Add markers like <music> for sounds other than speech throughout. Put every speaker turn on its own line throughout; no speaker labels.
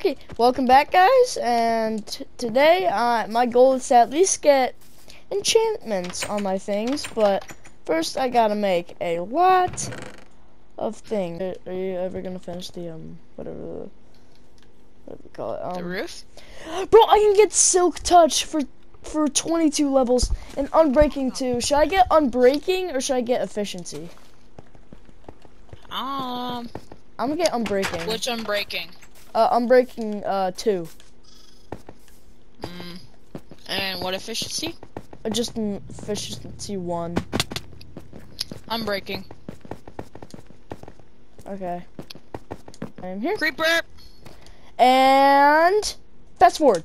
Okay, welcome back, guys. And t- today, uh, my goal is to at least get enchantments on my things. But first, I gotta make a lot of things. Are, are you ever gonna finish the um whatever the what do we call it?
The
Um,
roof? <gasps>
bro, I can get Silk Touch for for 22 levels and Unbreaking too. Should I get Unbreaking or should I get Efficiency?
Um,
I'm gonna get Unbreaking.
which Unbreaking.
Uh, uh two.
Mm. And what efficiency?
Uh, Just Efficiency one.
Unbreaking.
Okay. I'm here.
Creeper!
And fast forward.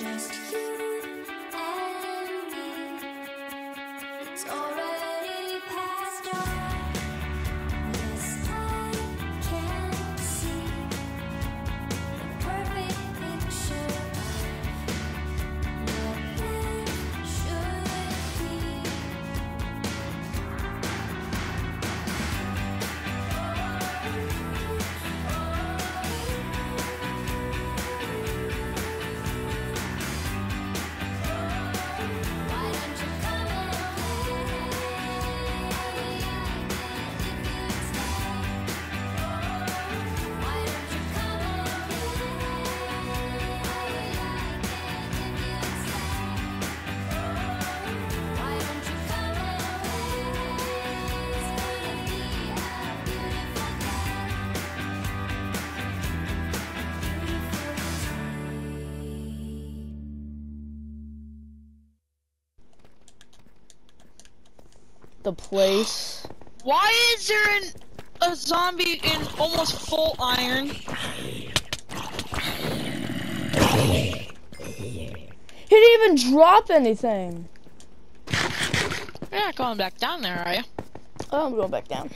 Just you The
place.
Why is there an, a zombie in almost full iron?
He didn't even drop anything.
You're not going back down there, are you?
Oh, I'm going back down.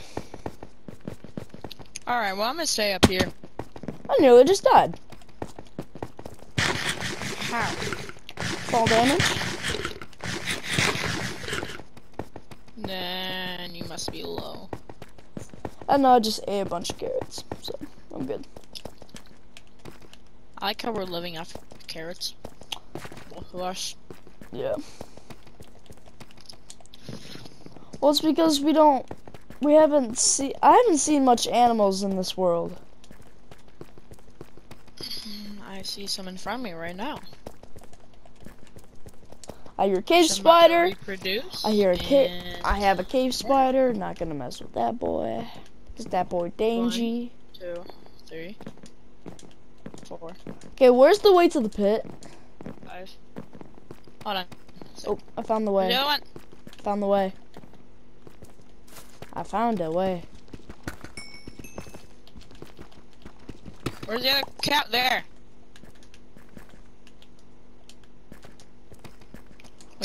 Alright, well, I'm gonna stay up here.
I nearly just died.
How?
Fall damage.
Then you must be low.
I know I just ate a bunch of carrots, so I'm good.
I like how we're living off carrots. Both of us.
Yeah. Well, it's because we don't we haven't seen. I haven't seen much animals in this world.
Hmm, I see some in front of me right now.
I hear a cave spider. I hear a cave. I have a cave spider. Not gonna mess with that boy. Cause that boy dangy.
Two, three, four,
Okay, where's the way to the pit?
five. Hold on.
Oh, I found the
The
way.
other one.
Found the way. I found a way.
Where's the other cat? There.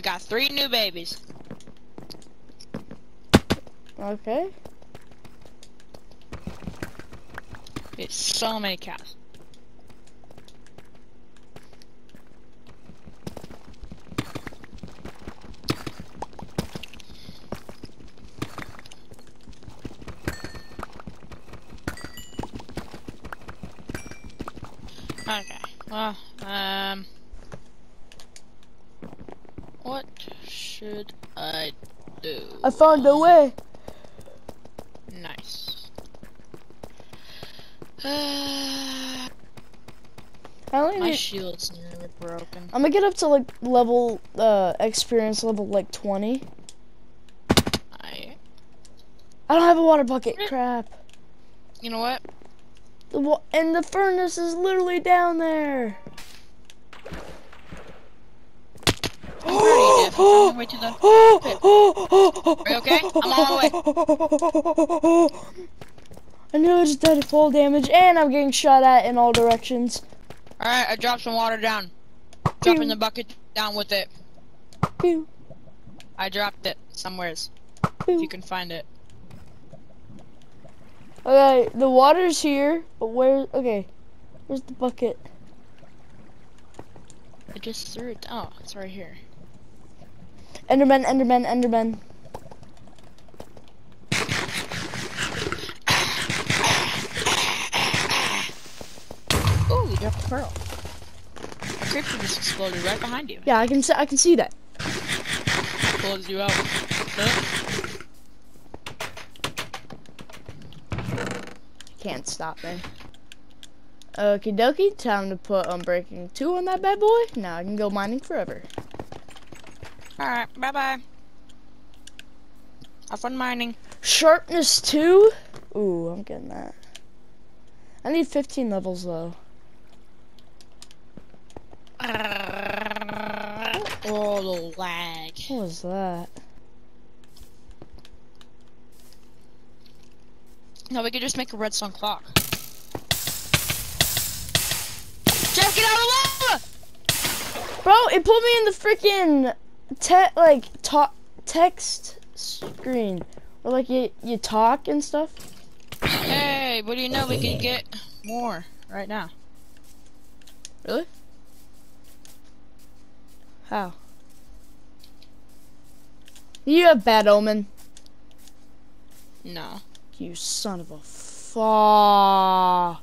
We got three new babies.
Okay.
It's so many cats. Okay. Well, um, what should I do?
I found a way.
Nice. <sighs>
I only
My
need.
shield's nearly broken.
I'm gonna get up to like level uh experience level like 20.
I.
I don't have a water bucket. Crap.
You know what?
The wa- and the furnace is literally down there.
I'm pretty deaf. I'm <gasps> on my way to the. Are you okay? I'm on my
way. I knew I just did full damage, and I'm getting shot at in all directions.
Alright, I dropped some water down. Dropping the bucket down with it.
Pew,
I dropped it somewheres. If
pew.
you can find it.
Okay, the water's here, but where? Okay, where's the bucket?
I just threw it. Oh, it's right here.
Enderman, Enderman, Enderman.
Ooh, you dropped a pearl. A creeper just exploded right behind you.
Yeah, I can see. I can see that.
Pulls you out. Huh?
Can't stop me. Okie dokie, time to put um, Unbreaking 2 on that bad boy. Now I can go mining forever.
Alright, bye bye. Have fun mining.
Sharpness 2? Ooh, I'm getting that. I need 15 levels though. <laughs>
Oh, the lag.
What was that?
No, we could just make a redstone clock. Jeff, get out of the lava!
Bro, it put me in the freaking te- like talk text screen where like you you talk and stuff.
Hey, what do you know? We can get more right now.
Really? How? You have bad omen.
No.
You son of a fa.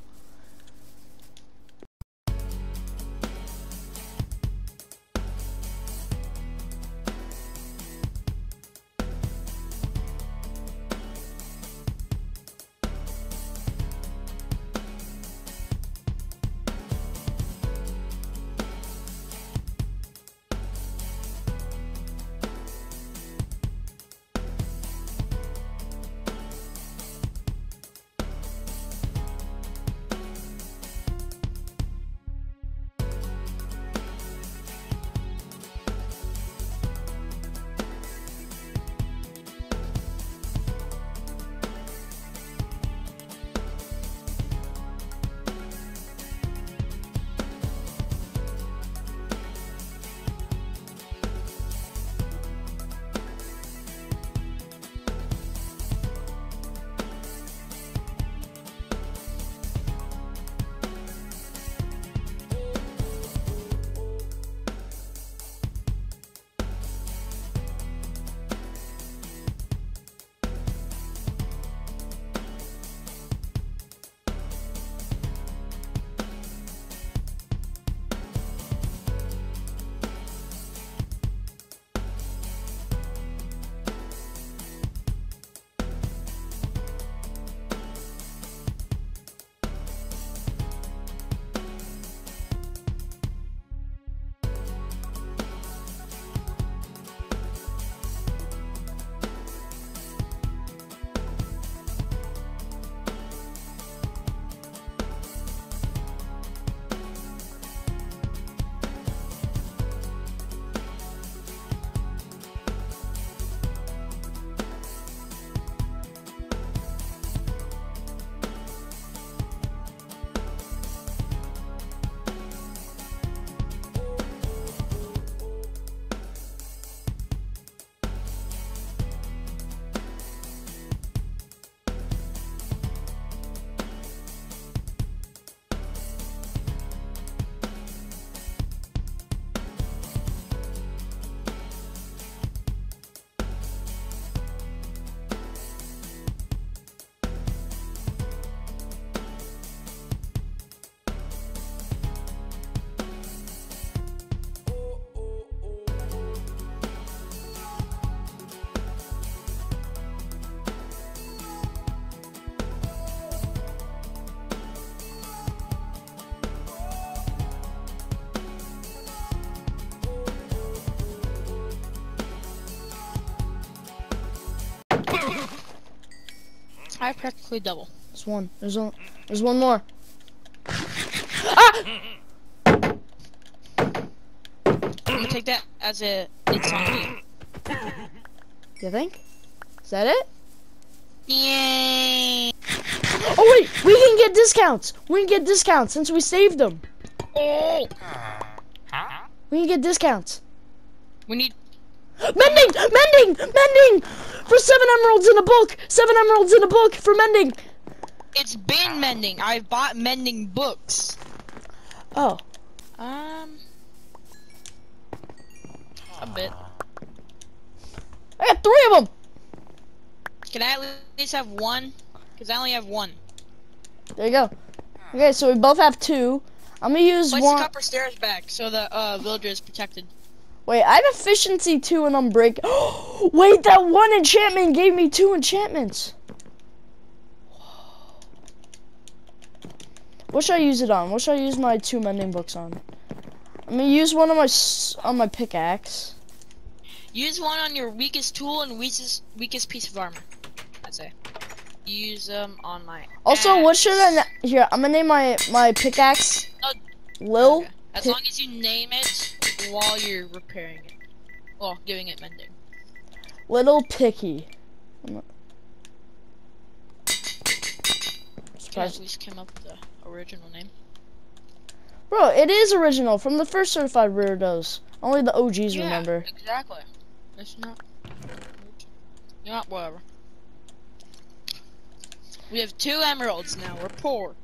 I practically double.
There's one. There's one. There's one more. Ah!
I'm gonna take that as a it's on me.
You think? Is that it?
Yay!
Oh wait, we can get discounts. We can get discounts since we saved them.
Oh!
We can get discounts.
We need
Mending, mending, mending. For seven emeralds in a book. Seven emeralds in a book for mending.
it's been mending. I've bought mending books.
Oh,
Um a bit.
I got three of them.
Can I at least have one? Because I only have one.
There you go. Okay, so we both have two. I'm gonna use
Place
one.
the copper stairs back so the uh, villager is protected.
Wait, I have efficiency two and unbreak. <gasps> Wait, that one enchantment gave me two enchantments. What should I use it on? What should I use my two mending books on? I'm gonna use one on my on my pickaxe.
Use one on your weakest tool and weakest weakest piece of armor. I'd say. Use them on my.
Also, what should I here? I'm gonna name my my pickaxe
Oh.
Lil.
Okay. As
Pick-
long as you name it while you're repairing it. Well, giving it mending.
Little Picky. I'm not-
I at least come up with the original name?
Bro, it is original from the first certified weirdos. Only the OGs
yeah,
remember.
exactly. It's not. Yeah, whatever. We have two emeralds now. We're poor.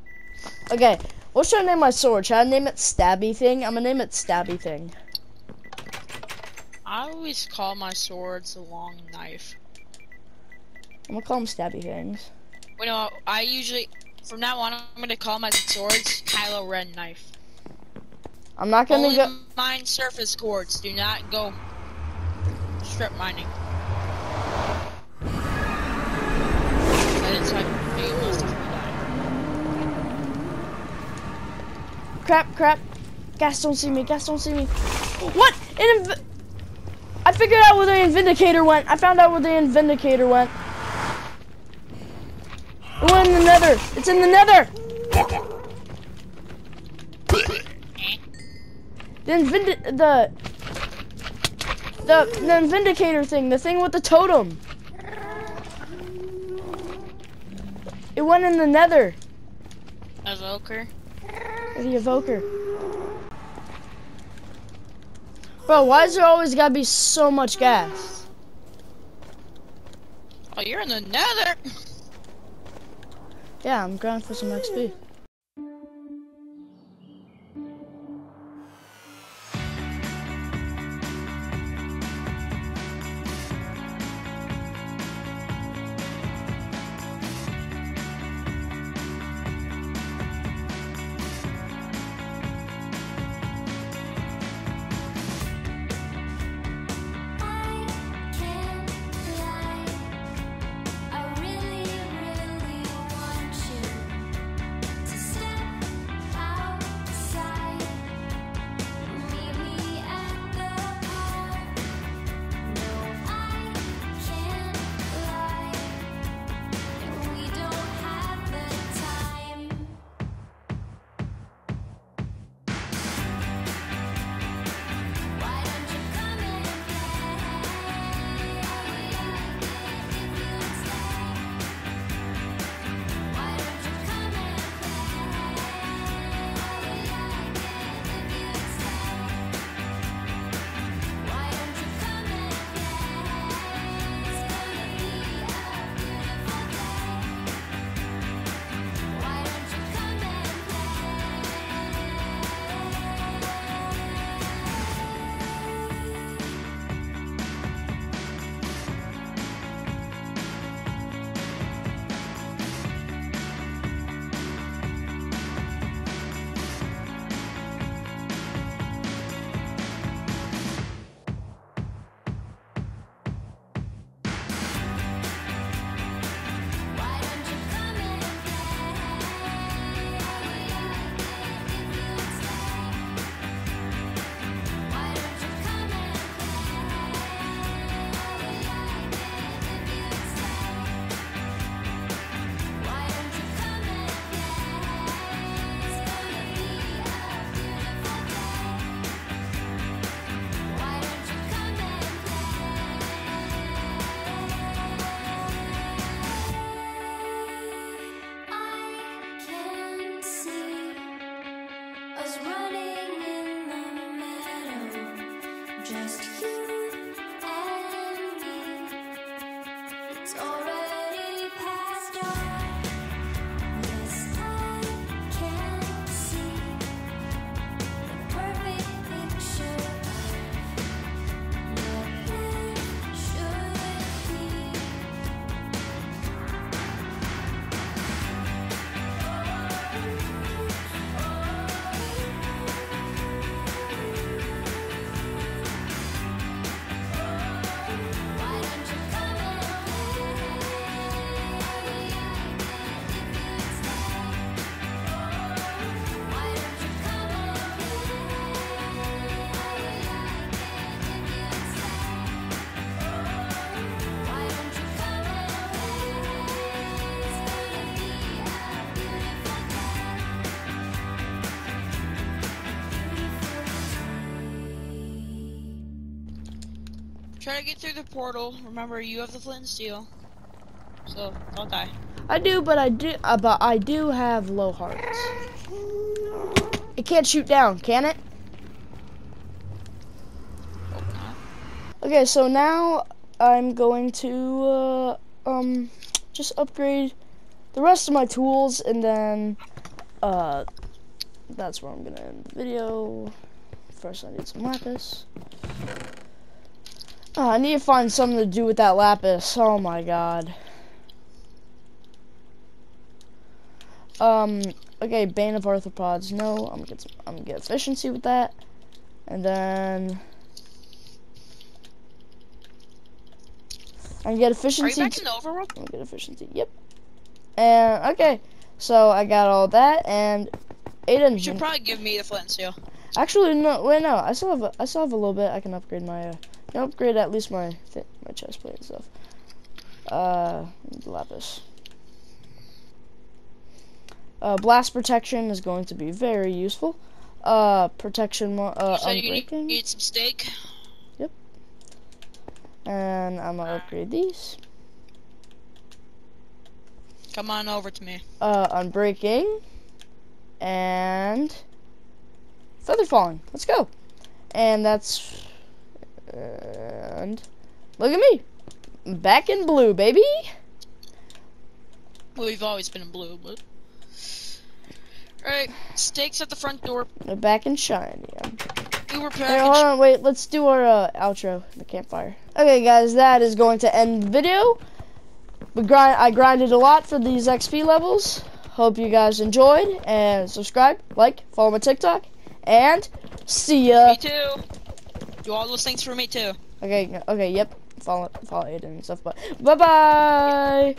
Okay, what should I name my sword? Should I name it Stabby Thing? I'm gonna name it Stabby Thing.
I always call my swords a long knife.
I'm gonna call them Stabby Things.
You know, I usually, from now on, I'm gonna call my swords Kylo Ren knife.
I'm not gonna
Only
go.
mine surface quartz. Do not go strip mining. That is how you most of you die.
Crap, crap. Ghast don't see me. Ghast don't see me. What? I figured out where the Invindicator went. I found out where the Invindicator went. It went in the Nether. It's in the Nether. The Invindi- the the the Vindicator thing, the thing with the totem. It went in the Nether.
Evoker.
The evoker. Bro, why is there always gotta be so much ghast?
Oh, you're in the nether!
Yeah, I'm grinding for some XP.
just you.
Try to get through the portal. Remember, you have the flint and steel. So, don't die.
I do, but I do, uh, but I do have low hearts. It can't shoot down, can it? Okay, so now I'm going to uh, um just upgrade the rest of my tools, and then uh that's where I'm gonna end the video. First, I need some lapis. Oh, I need to find something to do with that lapis. Oh my god. Um. Okay, Bane of Arthropods. No, I'm gonna get some, I'm gonna get efficiency with that, and then I get
Are you
efficiency.
back in the overworld?
I'll get efficiency. Yep. And okay, so I got all that, and Aiden.
You should probably give me the flint and steel.
Actually, no. Wait, no. I still have. A, I still have a little bit. I can upgrade my. Uh, I upgrade at least my my chest plate and stuff. Uh, lapis. Uh, blast protection is going to be very useful. Uh, protection. Uh,
so you need, need some steak. Yep.
And I'm gonna upgrade these.
Come on over to me.
Uh, unbreaking. And feather falling. Let's go. And that's and look at me, back in blue, baby.
Well, we've always been in blue, but. Alright, steaks at the front door.
We're back in shiny. Um,
Uber
Hey, hold on, wait. Let's do our uh, outro. The campfire. Okay, guys, that is going to end the video. We grind. I grinded a lot for these XP levels. Hope you guys enjoyed and subscribe, like, follow my TikTok, and see ya.
Me too. Do all those things for me too.
Okay, okay, yep. Follow, follow Aiden and stuff. But bye bye.